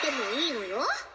てもいいのよ。